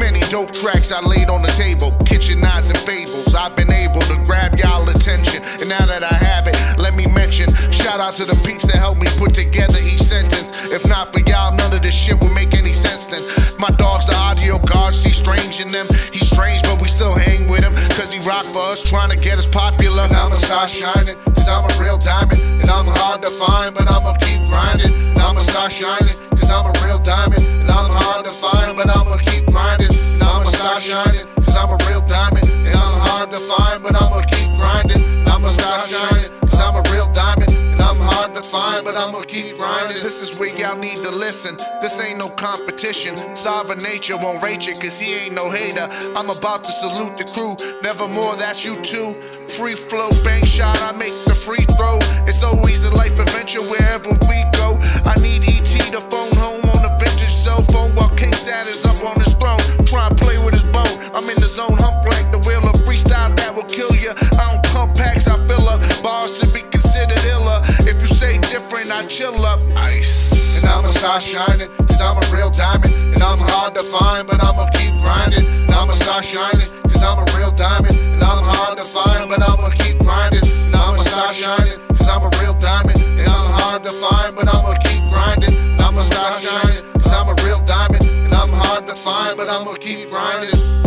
Many dope tracks I laid on the table, kitchen knives and fables. I've been able to grab y'all attention, and now that I have it, let me mention. Shout out to the peeps that helped me put together each sentence. If not for y'all, none of this shit would make any sense then. My dog's the audio guards, he's strange in them. He's strange, but we still hang with him, cause he rock for us, trying to get us popular. And I'ma start shining, cause I'm a real diamond. And I'm hard to find, but I'ma keep grinding. And I'ma start shining, cause I'm a real diamond. Hard to find, but I'ma keep grinding. I'ma start shining, cause I'm a real diamond. And I'm hard to find, but I'ma keep grinding. This is where y'all need to listen. This ain't no competition. Sovereign nature won't rate you, cause he ain't no hater. I'm about to salute the crew. Nevermore, that's you too. Free flow, bank shot, I make the free throw. It's always a life adventure chill up. Ice. And I'ma start shining, cause I'm a real diamond. And I'm hard to find, but I'ma keep grinding. And I'ma start shining, cause I'm a real diamond. And I'm hard to find, but I'ma keep grinding. And I'ma start shining, cause I'm a real diamond. And I'm hard to find, but I'ma keep grinding. And I'ma start shining, cause I'm a real diamond. And I'm hard to find, but I'ma keep grinding.